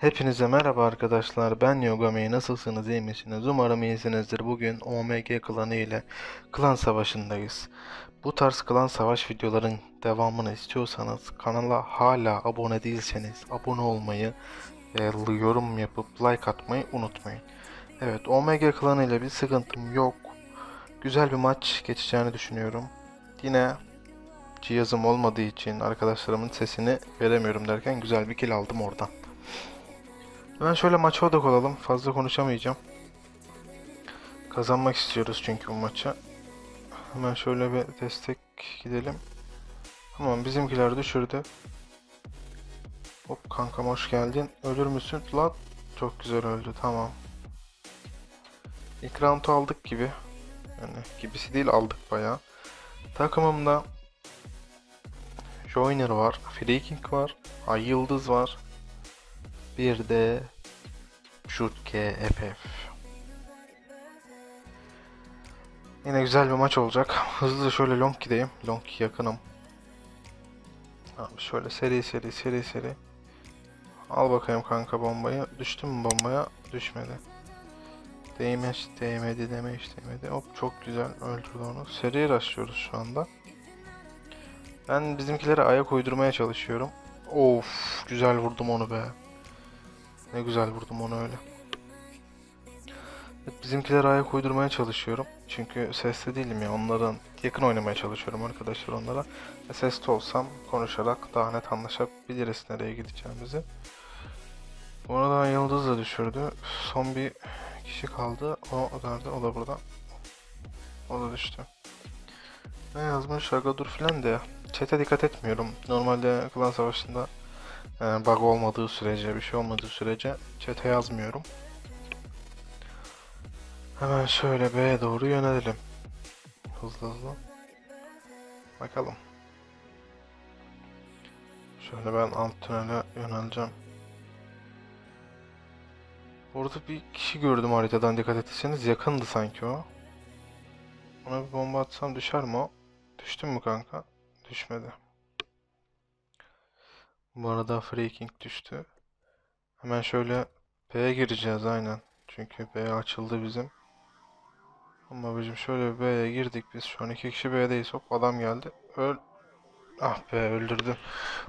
Hepinize merhaba arkadaşlar. Ben Yogami. Nasılsınız? iyi misiniz? Umarım iyisinizdir. Bugün OMG klanı ile klan savaşındayız. Bu tarz klan savaş videoların devamını istiyorsanız kanala hala abone değilseniz abone olmayı ve yorum yapıp like atmayı unutmayın. Evet OMG klanı ile bir sıkıntım yok. Güzel bir maç geçeceğini düşünüyorum. Yine cihazım olmadığı için arkadaşlarımın sesini veremiyorum derken güzel bir kill aldım oradan. Hemen şöyle maça odak olalım. Fazla konuşamayacağım. Kazanmak istiyoruz çünkü bu maçı. Hemen şöyle bir destek gidelim. Tamam bizimkiler düşürdü. Hop kankam hoş geldin. Ölür müsün? La çok güzel öldü tamam. İlk round'u aldık gibi. Yani gibisi değil aldık bayağı. Takımımda Joiner var, Freaking var, Ay Yıldız var. Bir de Şutke FF. Yine güzel bir maç olacak. Hızlı şöyle long gideyim. Long yakınım. Abi şöyle seri seri seri seri. Al bakayım kanka bombayı. Düştü mü bombaya? Düşmedi. Değmeş, değmedi, demeş, değmedi. Hop çok güzel öldürdü onu. Seri rastlıyoruz şu anda. Ben bizimkilere ayak uydurmaya çalışıyorum. Of güzel vurdum onu be. Ne güzel vurdum onu öyle. Evet, bizimkilere ayak uydurmaya çalışıyorum. Çünkü sesli değilim ya. Onların yakın oynamaya çalışıyorum arkadaşlar onlara. E, sesli olsam konuşarak daha net anlaşabiliriz nereye gideceğimizi. Arada Yıldız da düşürdü. Son bir kişi kaldı. O nerede? O da burada. O da düştü. Ne yazmış? Aga dur filan de. Chat'e dikkat etmiyorum. Normalde klan savaşında bug olmadığı sürece, bir şey olmadığı sürece chat'e yazmıyorum. Hemen şöyle B'ye doğru yönelelim. Hızlı hızlı. Bakalım. Şöyle ben alt tünele yöneleceğim. Orada bir kişi gördüm haritadan dikkat etseniz yakındı sanki o. Ona bir bomba atsam düşer mi o? Düştü mü kanka? Düşmedi. Bu arada Freaking düştü. Hemen şöyle B'ye gireceğiz aynen. Çünkü B açıldı bizim. Ama bizim şöyle B'ye girdik biz. Şu an iki kişi B'deyiz. Hop adam geldi. Öl. Ah be öldürdü.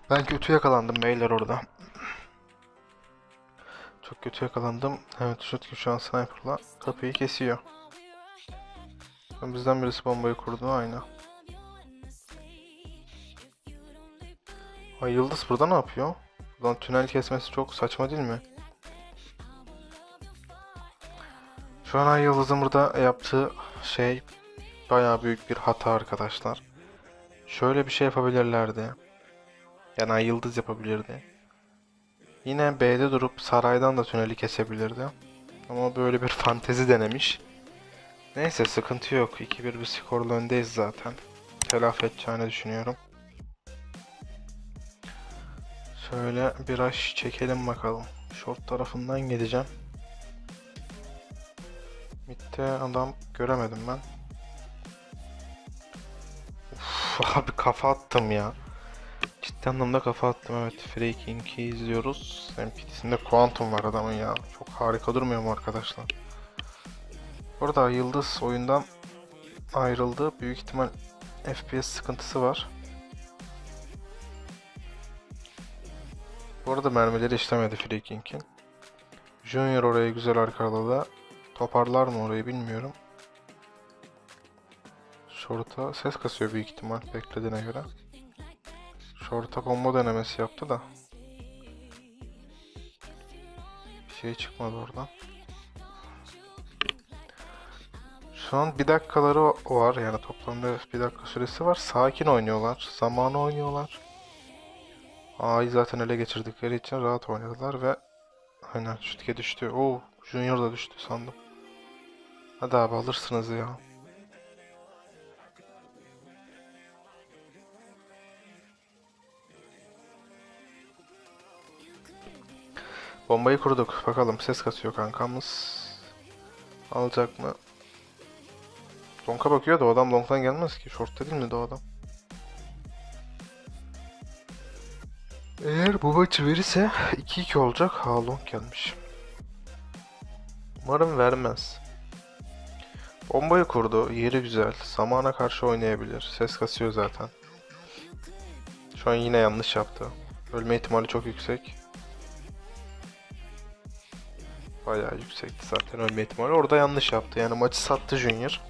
Ben kötü yakalandım beyler orada. Çok kötü yakalandım. Evet şu an sniper'la kapıyı kesiyor. Bizden birisi bombayı kurdu aynı. Ay Yıldız burada ne yapıyor? Buradan tünel kesmesi çok saçma değil mi? Şu an Ay Yıldız'ın burada yaptığı şey bayağı büyük bir hata arkadaşlar. Şöyle bir şey yapabilirlerdi. Yani Ay Yıldız yapabilirdi. Yine B'de durup saraydan da tüneli kesebilirdi. Ama böyle bir fantezi denemiş. Neyse sıkıntı yok. 2-1 bir skorla öndeyiz zaten. Telafi edeceğini düşünüyorum. Şöyle bir aş çekelim bakalım. Short tarafından gideceğim. Mid'de adam göremedim ben. Uf, abi kafa attım ya. Ciddi anlamda kafa attım evet. Freaking'i izliyoruz. NPT'sinde Quantum var adamın ya. Çok harika durmuyor mu arkadaşlar? Burada Yıldız oyundan ayrıldı. Büyük ihtimal FPS sıkıntısı var. Bu arada mermileri işlemedi Freaking'in. Junior orayı güzel arkaladı. Toparlar mı orayı bilmiyorum. Short'a ses kasıyor büyük ihtimal beklediğine göre. Short'a bomba denemesi yaptı da. Bir şey çıkmadı oradan. Şu an bir dakikaları var yani toplamda bir dakika süresi var. Sakin oynuyorlar. Zamanı oynuyorlar. A'yı zaten ele geçirdikleri için rahat oynadılar ve aynen şutke düştü. Oo, Junior da düştü sandım. Hadi abi alırsınız ya. Bombayı kurduk. Bakalım ses kasıyor kankamız. Alacak mı? Long'a bakıyor da o adam long'dan gelmez ki. Short'ta değil mi o adam? Eğer bu maçı verirse 2-2 olacak. Halon gelmiş. Umarım vermez. Bombayı kurdu. Yeri güzel. Zamana karşı oynayabilir. Ses kasıyor zaten. Şu an yine yanlış yaptı. Ölme ihtimali çok yüksek. Bayağı yüksekti zaten ölme ihtimali. Orada yanlış yaptı. Yani maçı sattı Junior.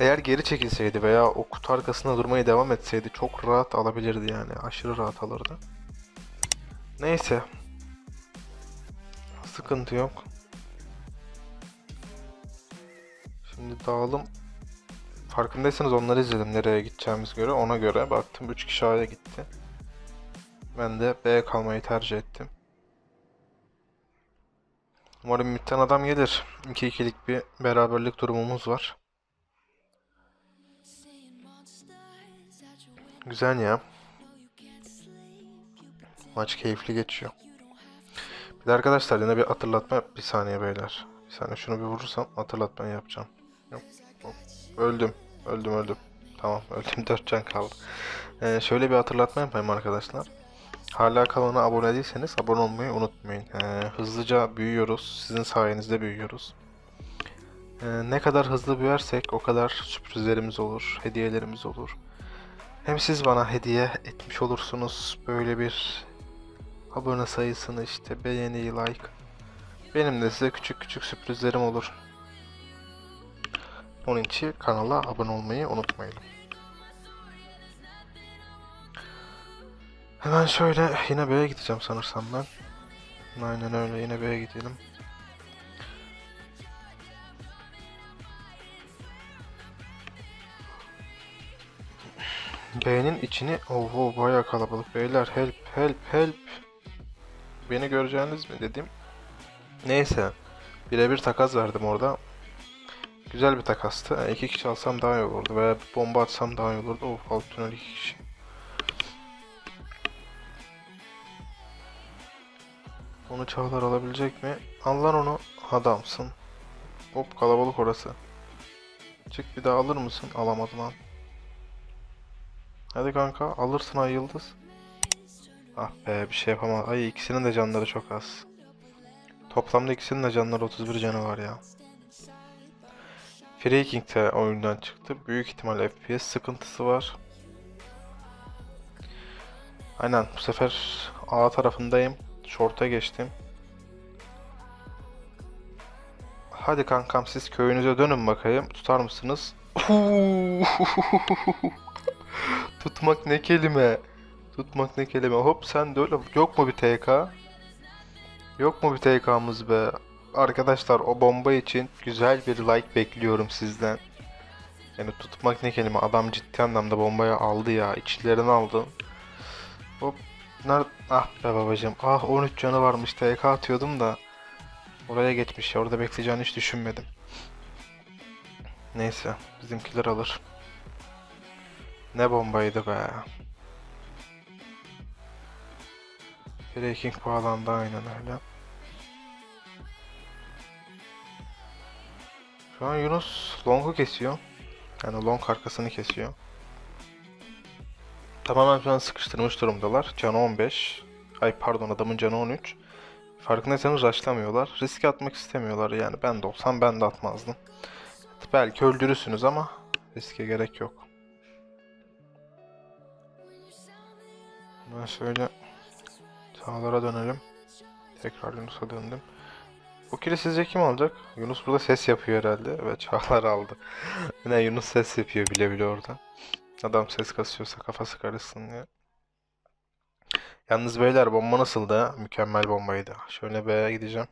Eğer geri çekilseydi veya o kutu arkasında durmaya devam etseydi çok rahat alabilirdi yani. Aşırı rahat alırdı. Neyse. Sıkıntı yok. Şimdi dağılım farkındaysanız onları izledim nereye gideceğimiz göre ona göre baktım 3 kişi A'ya gitti. Ben de B'ye kalmayı tercih ettim. Umarım midden adam gelir. 2-2'lik bir beraberlik durumumuz var. Güzel ya. Maç keyifli geçiyor. Bir de arkadaşlar yine bir hatırlatma bir saniye beyler. Bir saniye şunu bir vurursam hatırlatma yapacağım. Yok, yok. Öldüm. Öldüm öldüm. Tamam öldüm 4 can kaldı. Ee, şöyle bir hatırlatma yapayım arkadaşlar. Hala kanala abone değilseniz abone olmayı unutmayın. Ee, hızlıca büyüyoruz. Sizin sayenizde büyüyoruz. Ee, ne kadar hızlı büyürsek o kadar sürprizlerimiz olur, hediyelerimiz olur. Hem siz bana hediye etmiş olursunuz böyle bir abone sayısını işte beğeni, like. Benim de size küçük küçük sürprizlerim olur. Onun için kanala abone olmayı unutmayın. Hemen şöyle yine B'ye gideceğim sanırsam ben. Aynen öyle yine B'ye gidelim. B'nin içini oho bayağı kalabalık beyler. Help help help. Beni göreceğiniz mi dedim. Neyse Birebir takas verdim orada. Güzel bir takastı. Yani iki kişi alsam daha iyi olurdu veya bir bomba atsam daha iyi olurdu. Of alt tünel iki kişi. Onu Çağlar alabilecek mi? Al lan onu. Adamsın. Hop kalabalık orası. Çık bir daha alır mısın? Alamadı lan Hadi kanka alırsın ay yıldız. Ah be bir şey yapamaz. Ay ikisinin de canları çok az. Toplamda ikisinin de canları 31 canı var ya. Freaking de oyundan çıktı. Büyük ihtimal FPS sıkıntısı var. Aynen bu sefer A tarafındayım. Short'a geçtim. Hadi kankam siz köyünüze dönün bakayım. Tutar mısınız? Tutmak ne kelime? Tutmak ne kelime? Hop sen de öyle. Yok mu bir TK? Yok mu bir TK'mız be? Arkadaşlar o bomba için güzel bir like bekliyorum sizden. Yani tutmak ne kelime? Adam ciddi anlamda bombayı aldı ya. İçlerini aldı. Hop. Nerede? Ah be babacım. Ah 13 canı varmış. TK atıyordum da. Oraya geçmiş. Orada bekleyeceğini hiç düşünmedim. Neyse. Bizimkiler alır. Ne bombaydı be. Breaking bağlandı aynen öyle. Şu an Yunus long'u kesiyor. Yani long arkasını kesiyor. Tamamen şu an sıkıştırmış durumdalar. Canı 15. Ay pardon adamın canı 13. Farkındaysanız rushlamıyorlar. Risk atmak istemiyorlar yani. Ben de olsam ben de atmazdım. Belki öldürürsünüz ama riske gerek yok. Ben şöyle sağlara dönelim. Tekrar Yunus'a döndüm. Bu kili sizce kim alacak? Yunus burada ses yapıyor herhalde ve Çağlar aldı. Yine Yunus ses yapıyor bile bile orada. Adam ses kasıyorsa kafası karışsın diye. Yalnız beyler bomba nasıldı? Mükemmel bombaydı. Şöyle B'ye gideceğim.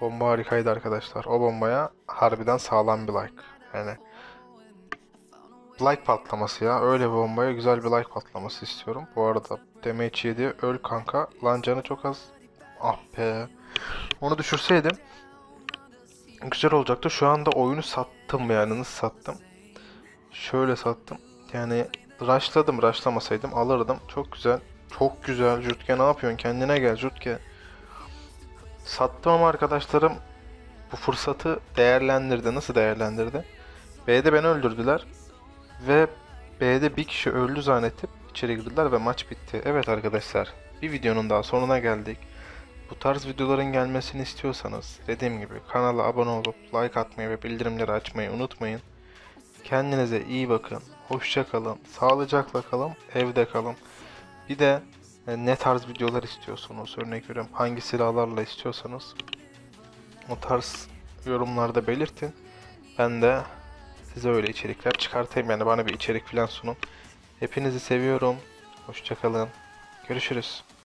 Bomba harikaydı arkadaşlar. O bombaya harbiden sağlam bir like. Yani like patlaması ya. Öyle bombaya güzel bir like patlaması istiyorum. Bu arada damage yedi. Öl kanka. Lan canı çok az. Ah be. Onu düşürseydim güzel olacaktı. Şu anda oyunu sattım yani. Nasıl sattım? Şöyle sattım. Yani rushladım. Rushlamasaydım alırdım. Çok güzel. Çok güzel. Jutke ne yapıyorsun? Kendine gel Jutke. Sattım ama arkadaşlarım bu fırsatı değerlendirdi. Nasıl değerlendirdi? B'de beni öldürdüler. Ve B'de bir kişi öldü zannedip içeri girdiler ve maç bitti. Evet arkadaşlar bir videonun daha sonuna geldik. Bu tarz videoların gelmesini istiyorsanız dediğim gibi kanala abone olup like atmayı ve bildirimleri açmayı unutmayın. Kendinize iyi bakın. Hoşça kalın. Sağlıcakla kalın. Evde kalın. Bir de e, ne tarz videolar istiyorsunuz? Örnek veriyorum hangi silahlarla istiyorsanız o tarz yorumlarda belirtin. Ben de size öyle içerikler çıkartayım. Yani bana bir içerik falan sunun. Hepinizi seviyorum. Hoşça kalın. Görüşürüz.